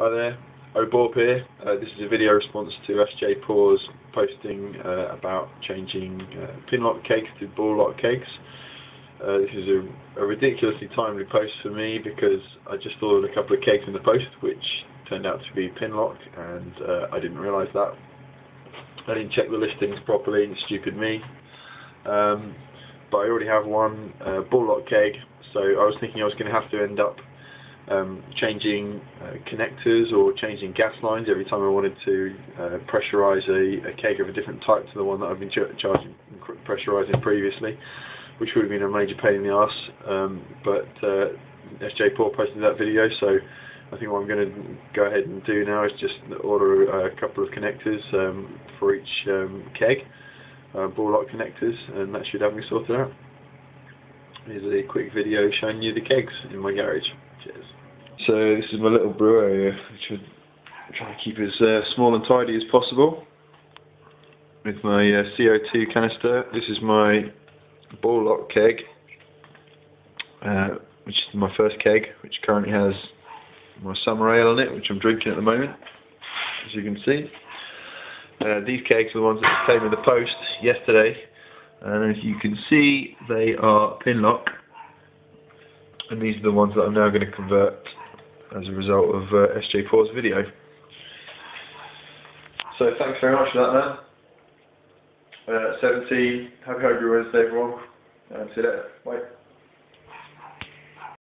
Hi there, O'Bob here. Uh, this is a video response to SJPorr's posting uh, about changing uh, pin lock kegs to ball lock kegs. Uh, this is a, a, ridiculously timely post for me because I just ordered a couple of kegs in the post which turned out to be pin lock and uh, I didn't realise that. I didn't check the listings properly, stupid me. Um, but I already have one uh, ball lock keg so I was thinking I was going to have to end up um, changing uh, connectors or changing gas lines every time I wanted to uh, pressurize a, a, keg of a different type to the one that I've been ch charging pressurizing previously, which would have been a major pain in the ass. Um, but uh, SJPorr posted that video, so I think what I'm going to go ahead and do now is just order a couple of connectors um, for each um, keg, uh, ball lock connectors, and that should have me sorted out. Here's a quick video showing you the kegs in my garage. Cheers. So this is my little brew area, which I try to keep as uh, small and tidy as possible. With my uh, CO2 canister, this is my ball lock keg, uh, which is my first keg, which currently has my summer ale on it, which I'm drinking at the moment, as you can see. Uh, these kegs are the ones that came in the post yesterday, and as you can see, they are pin lock, and these are the ones that I'm now going to convert as a result of uh, SJPorr's video. So thanks very much for that, man. Uh, 17. Happy Hungry Wednesday, everyone. And see you later. Bye.